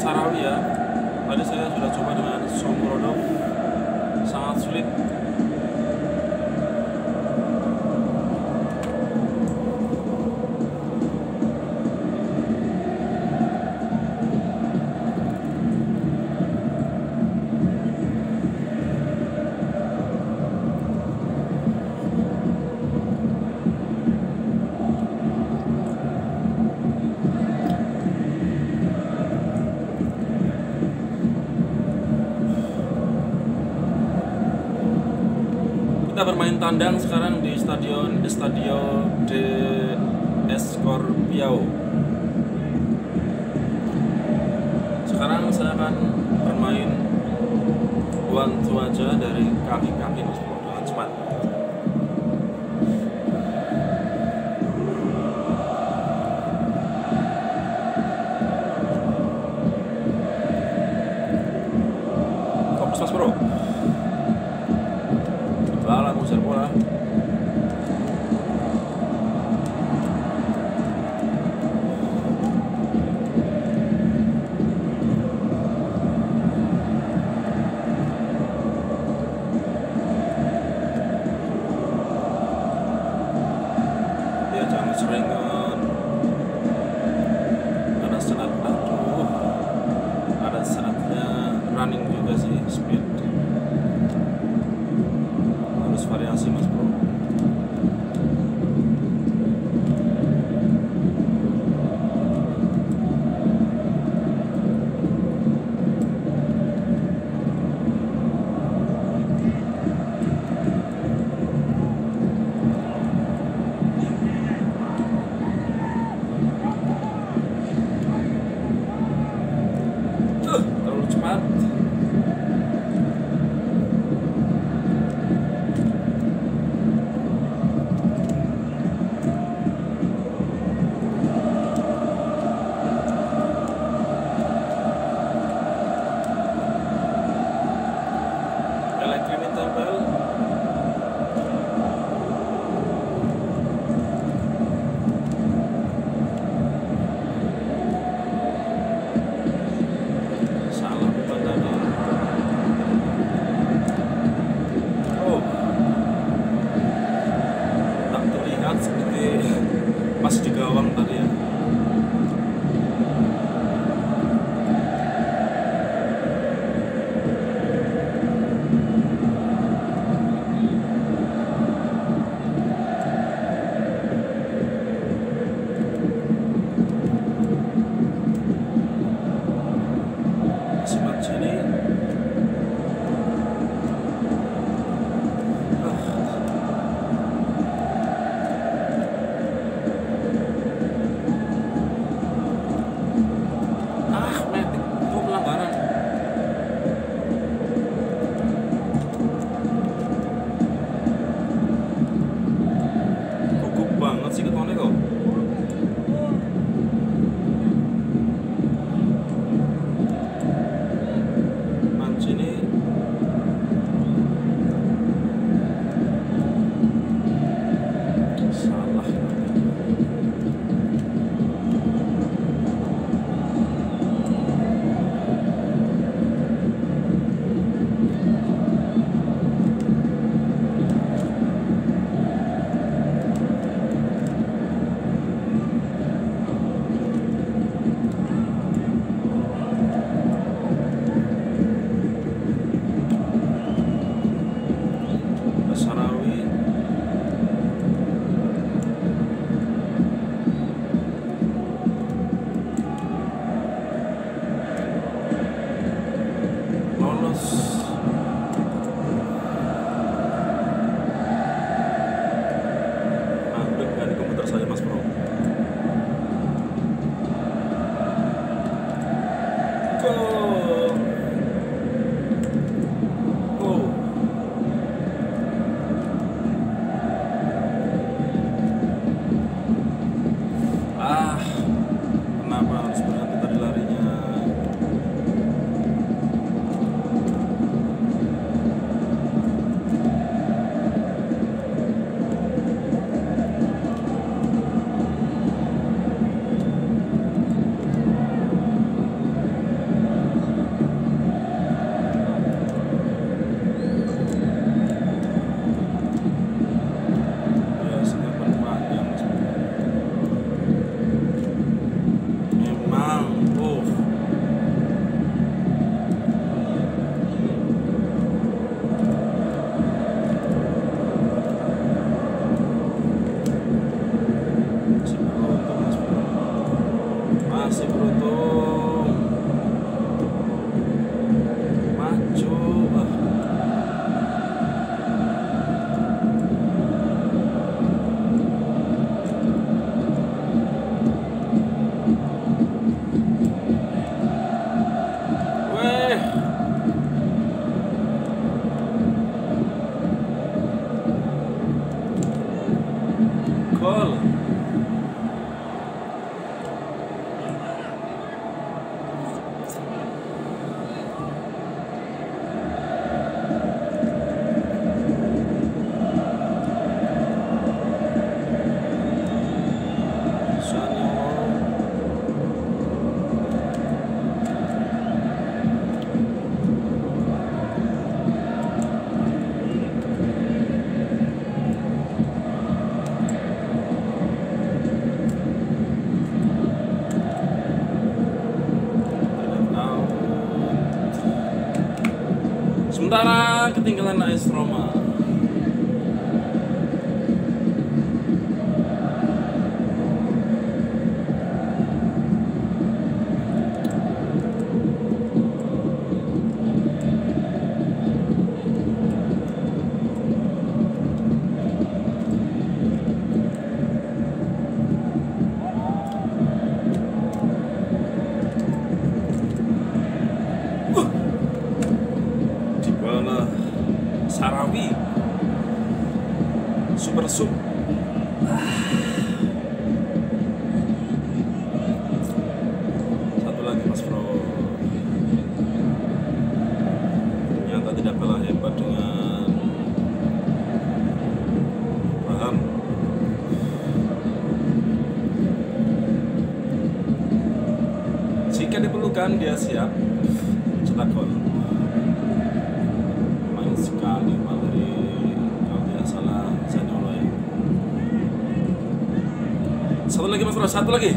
Sarawia ya. tadi saya sudah coba dengan sombrono. Sangat sulit. tandang sekarang di stadion di Estadio de Escorpião. Sekarang saya akan bermain one two aja dari kaki-kaki Mas. England is from satu lagi mas bro. Satu lagi.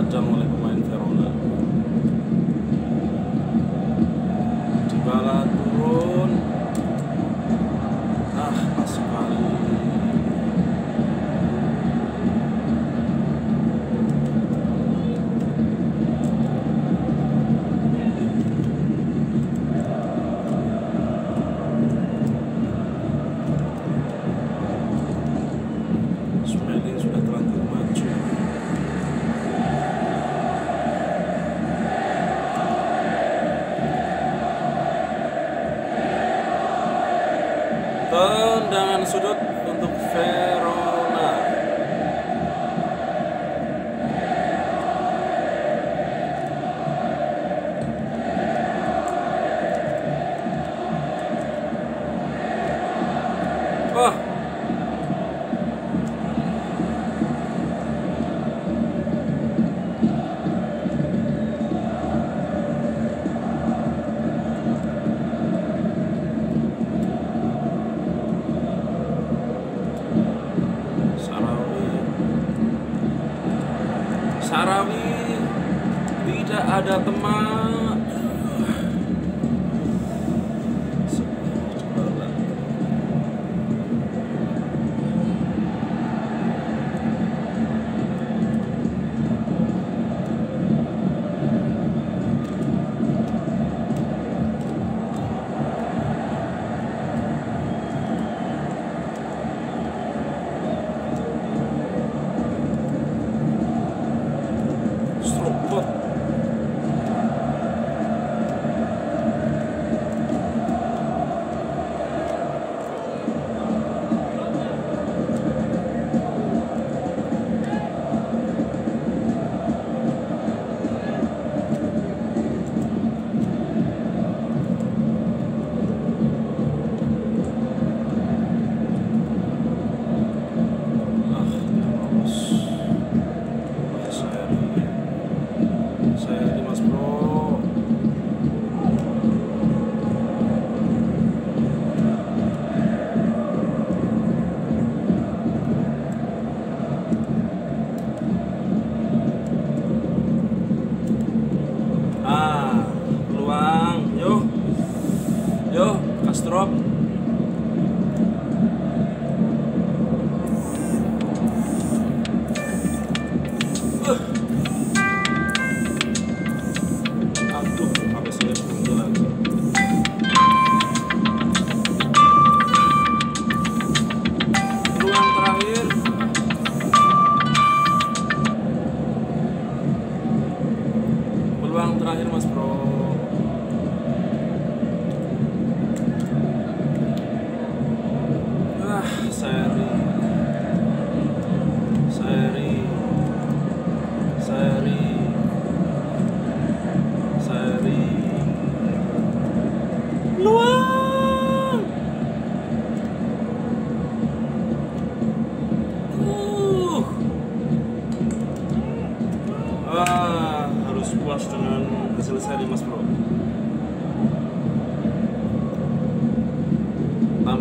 السلام عليكم stroop.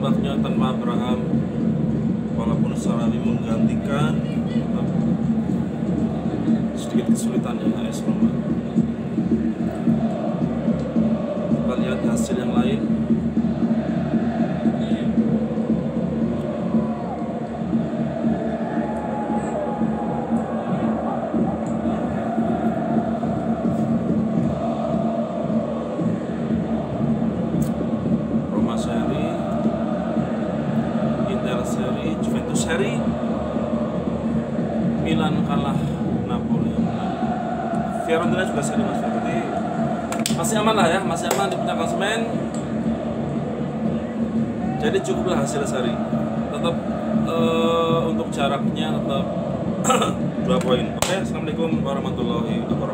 Tampaknya tanpa Abraham, walaupun Salawi menggantikan, sedikit kesulitan ya AS Roma. Juga seri mas Jadi masih aman lah ya, masih aman di puncak klasemen. Jadi cukuplah hasil seri. Tetap eh, untuk jaraknya tetap dua poin. Oke, assalamualaikum warahmatullahi wabarakatuh.